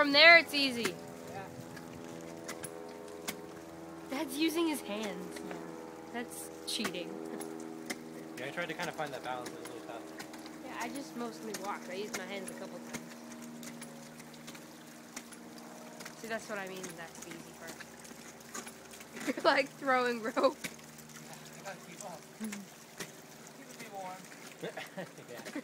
from there it's easy. Yeah. Dad's using his hands. That's cheating. Yeah, I tried to kind of find that balance. It was a tough. Yeah, I just mostly walked. I used my hands a couple times. See, that's what I mean. That's the easy part. You're like throwing rope. I gotta keep up. Keep it warm. yeah.